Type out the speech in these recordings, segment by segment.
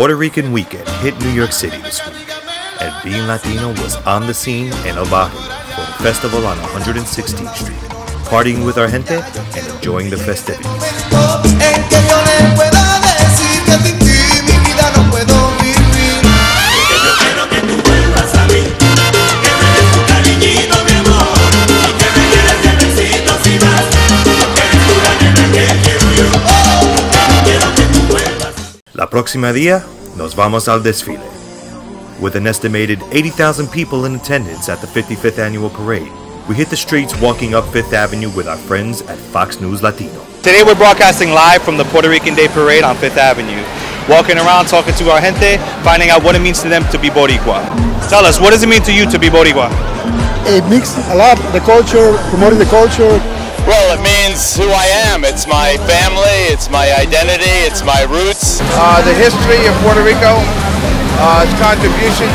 Puerto Rican Weekend hit New York City this week, and Being Latino was on the scene in El for the festival on 116th Street, partying with our gente and enjoying the festivities. La próxima día, nos vamos al desfile. With an estimated 80,000 people in attendance at the 55th annual parade, we hit the streets walking up Fifth Avenue with our friends at Fox News Latino. Today we're broadcasting live from the Puerto Rican Day Parade on Fifth Avenue. Walking around talking to our gente, finding out what it means to them to be Boricua. Tell us, what does it mean to you to be Boricua? it mixed a lot the culture, promoting the culture. Well, it means who I am. It's my family, it's my identity, it's my roots. uh, the history of Puerto Rico, uh, its contributions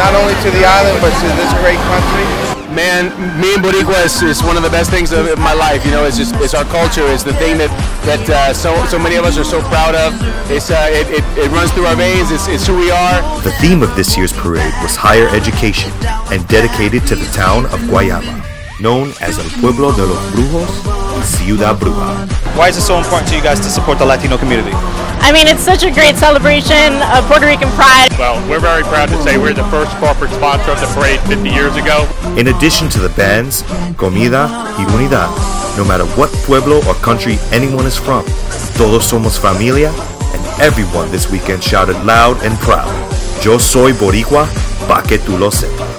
not only to the island but to this great country. Man, me and Boricua is, is one of the best things of my life. You know, it's just it's our culture. It's the thing that that uh, so so many of us are so proud of. It's uh, it, it, it runs through our veins. It's, it's who we are. The theme of this year's parade was higher education and dedicated to the town of Guayama, known as El Pueblo de los Brujos Ciudad Bruja. Why is it so important to you guys to support the Latino community? I mean, it's such a great celebration of Puerto Rican pride. Well, we're very proud to say we're the first corporate sponsor of the parade 50 years ago. In addition to the bands, comida y unidad, no matter what pueblo or country anyone is from, todos somos familia, and everyone this weekend shouted loud and proud, Yo soy Boricua, pa que tú lo sepas.